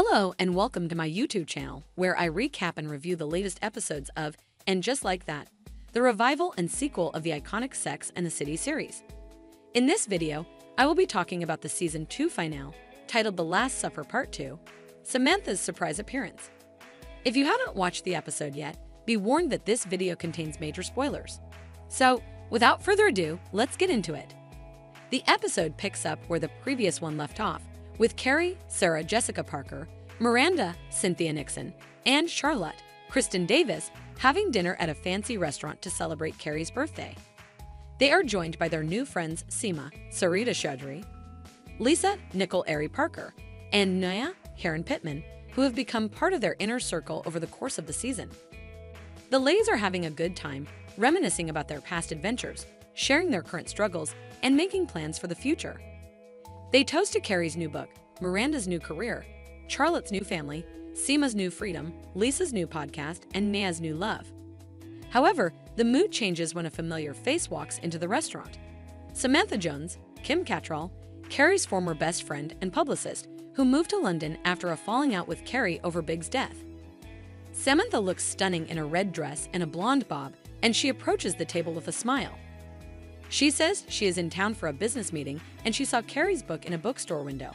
Hello, and welcome to my YouTube channel, where I recap and review the latest episodes of And Just Like That, the revival and sequel of the iconic Sex and the City series. In this video, I will be talking about the season 2 finale, titled The Last Supper Part 2, Samantha's surprise appearance. If you haven't watched the episode yet, be warned that this video contains major spoilers. So, without further ado, let's get into it. The episode picks up where the previous one left off, with Carrie, Sarah Jessica Parker, Miranda, Cynthia Nixon, and Charlotte, Kristin Davis, having dinner at a fancy restaurant to celebrate Carrie's birthday. They are joined by their new friends Seema, Sarita Choudhury, Lisa, Nicole Ari Parker, and Nia, Karen Pittman, who have become part of their inner circle over the course of the season. The Lays are having a good time, reminiscing about their past adventures, sharing their current struggles, and making plans for the future. They toast to Carrie's new book, Miranda's new career, Charlotte's new family, Seema's new freedom, Lisa's new podcast, and Nia's new love. However, the mood changes when a familiar face walks into the restaurant. Samantha Jones, Kim Cattrall, Carrie's former best friend and publicist, who moved to London after a falling out with Carrie over Big's death. Samantha looks stunning in a red dress and a blonde bob, and she approaches the table with a smile. She says she is in town for a business meeting and she saw Carrie's book in a bookstore window.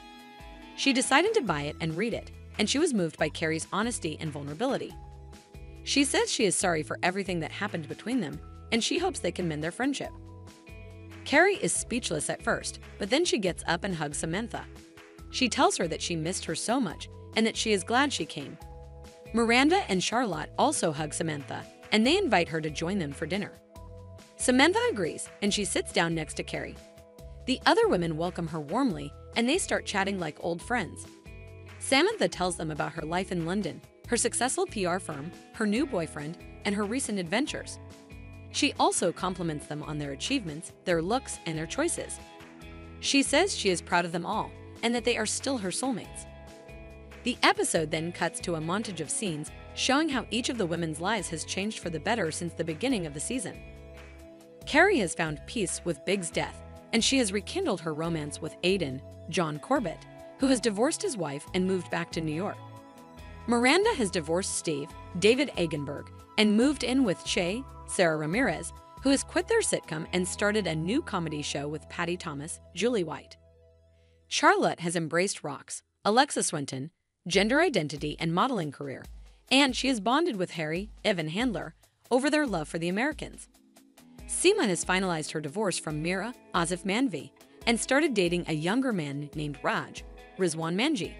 She decided to buy it and read it, and she was moved by Carrie's honesty and vulnerability. She says she is sorry for everything that happened between them, and she hopes they can mend their friendship. Carrie is speechless at first, but then she gets up and hugs Samantha. She tells her that she missed her so much and that she is glad she came. Miranda and Charlotte also hug Samantha, and they invite her to join them for dinner. Samantha agrees, and she sits down next to Carrie. The other women welcome her warmly, and they start chatting like old friends. Samantha tells them about her life in London, her successful PR firm, her new boyfriend, and her recent adventures. She also compliments them on their achievements, their looks, and their choices. She says she is proud of them all and that they are still her soulmates. The episode then cuts to a montage of scenes showing how each of the women's lives has changed for the better since the beginning of the season. Carrie has found peace with Big's death, and she has rekindled her romance with Aidan, John Corbett, who has divorced his wife and moved back to New York. Miranda has divorced Steve, David Eigenberg, and moved in with Che, Sara Ramirez, who has quit their sitcom and started a new comedy show with Patty Thomas, Julie White. Charlotte has embraced rocks, Alexa Swinton, gender identity, and modeling career, and she has bonded with Harry, Evan Handler, over their love for the Americans. Seema has finalized her divorce from Mira Asif Manvi and started dating a younger man named Raj, Rizwan Manji.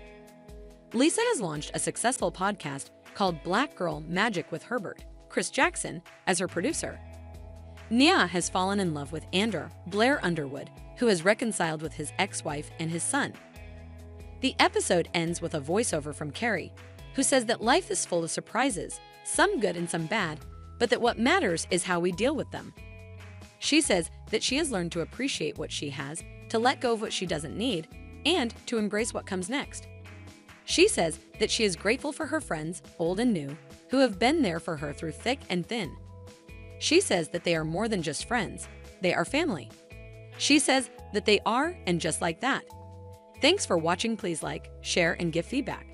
Lisa has launched a successful podcast called Black Girl Magic with Herbert, Chris Jackson, as her producer. Nia has fallen in love with Andrew Blair Underwood, who has reconciled with his ex wife and his son. The episode ends with a voiceover from Carrie, who says that life is full of surprises, some good and some bad, but that what matters is how we deal with them. She says that she has learned to appreciate what she has, to let go of what she doesn't need, and to embrace what comes next. She says that she is grateful for her friends, old and new, who have been there for her through thick and thin. She says that they are more than just friends, they are family. She says that they are, and just like that. Thanks for watching. Please like, share, and give feedback.